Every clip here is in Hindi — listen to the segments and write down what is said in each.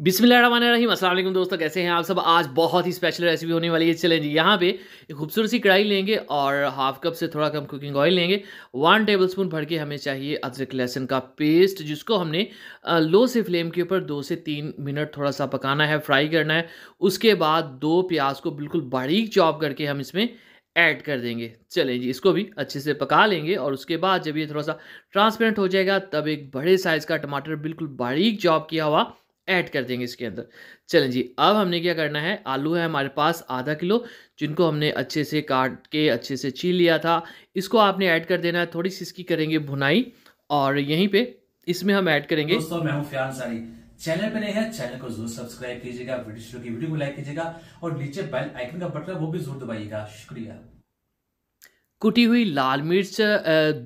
बिस्मिल्लाहिर्रहमानिर्रहीम। अस्सलाम वालेकुम दोस्तों, कैसे हैं आप सब? आज बहुत ही स्पेशल रेसिपी होने वाली है। चलें जी, यहाँ पे एक खूबसूरत सी कढ़ाई लेंगे और हाफ़ कप से थोड़ा कम कुकिंग ऑयल लेंगे। वन टेबल स्पून भर के हमें चाहिए अदरक लहसुन का पेस्ट जिसको हमने लो से फ्लेम के ऊपर दो से तीन मिनट थोड़ा सा पकाना है फ्राई करना है। उसके बाद दो प्याज को बिल्कुल बारीक चॉप करके हम इसमें ऐड कर देंगे। चलें जी, इसको भी अच्छे से पका लेंगे और उसके बाद जब ये थोड़ा सा ट्रांसपेरेंट हो जाएगा, तब एक बड़े साइज़ का टमाटर बिल्कुल बारीक चॉप किया हुआ ऐड कर देंगे इसके अंदर। चलें जी अब हमने क्या करना है? आलू है हमारे पास आधा किलो जिनको हमने अच्छे से काट के अच्छे से छील लिया था। इसको आपने ऐड कर देना है थोड़ी सी इसकी करेंगे भुनाई और यहीं पे इसमें हम ऐड करेंगे। दोस्तों मैं हूँ फ्यान सारी। चैनल पे नए हैं चैनल को ज़रूर सब्सक्राइब कीजिएगा वीडियो की वीडियो को लाइक कीजिएगा और नीचे बेल आइकन का बटन वो भी ज़रूर दबाइएगा। शुक्रिया। कुटी हुई लाल मिर्च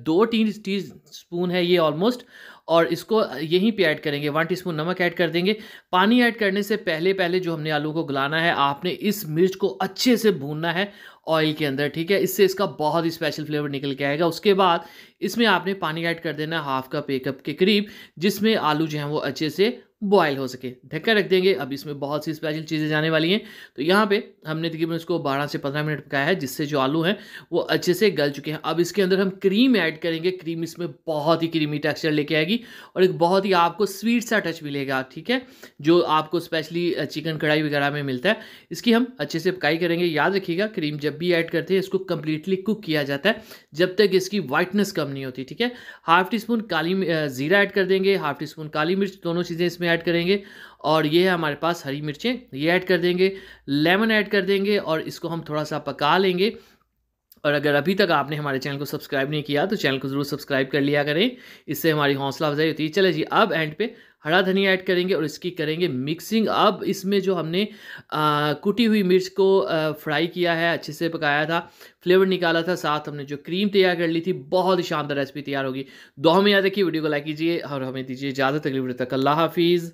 दो टी टी स्पून है ये ऑलमोस्ट और इसको यहीं पे ऐड करेंगे। वन टीस्पून नमक ऐड कर देंगे। पानी ऐड करने से पहले पहले जो हमने आलू को गलाना है, आपने इस मिर्च को अच्छे से भूनना है ऑयल के अंदर, ठीक है? इससे इसका बहुत ही स्पेशल फ्लेवर निकल के आएगा। उसके बाद इसमें आपने पानी ऐड कर देना हाफ़ कप एक कप के करीब, जिसमें आलू जो हैं वो अच्छे से बॉयल हो सके। ढक्का रख देंगे। अब इसमें बहुत सी स्पेशल चीज़ें जाने वाली हैं। तो यहाँ पे हमने तकरीबन इसको 12 से 15 मिनट पकाया है, जिससे जो आलू हैं वो अच्छे से गल चुके हैं। अब इसके अंदर हम क्रीम ऐड करेंगे। क्रीम इसमें बहुत ही क्रीमी टेक्सचर लेके आएगी। और एक बहुत ही आपको स्वीट सा टच मिलेगा, ठीक है? जो आपको स्पेशली चिकन कढ़ाई वगैरह में मिलता है। इसकी हम अच्छे से पकाई करेंगे। याद रखिएगा क्रीम जब भी ऐड करते हैं, इसको कम्प्लीटली कुक किया जाता है, जब तक इसकी वाइटनेस कम नहीं होती, ठीक है? हाफ़ टी स्पून काली ज़ीरा ऐड कर देंगे हाफ़ टी स्पून काली मिर्च, दोनों चीज़ें इसमें ऐड करेंगे। और ये है हमारे पास हरी मिर्चें, ये ऐड कर देंगे लेमन ऐड कर देंगे और इसको हम थोड़ा सा पका लेंगे। और अगर अभी तक आपने हमारे चैनल को सब्सक्राइब नहीं किया तो चैनल को ज़रूर सब्सक्राइब कर लिया करें। इससे हमारी हौसला अफजाई होती है। चले जी अब एंड पे हरा धनिया ऐड करेंगे और इसकी करेंगे मिक्सिंग अब इसमें जो हमने आ, कुटी हुई मिर्च को आ, फ्राई किया है अच्छे से पकाया था फ्लेवर निकाला था साथ हमने जो क्रीम तैयार कर ली थी बहुत ही शानदार रेसिपी तैयार होगी। दो हमें याद रखिए वीडियो को लाइक कीजिए और हमें दीजिए इजाज़त। अगली वीडियो तक अल्लाह हाफिज़।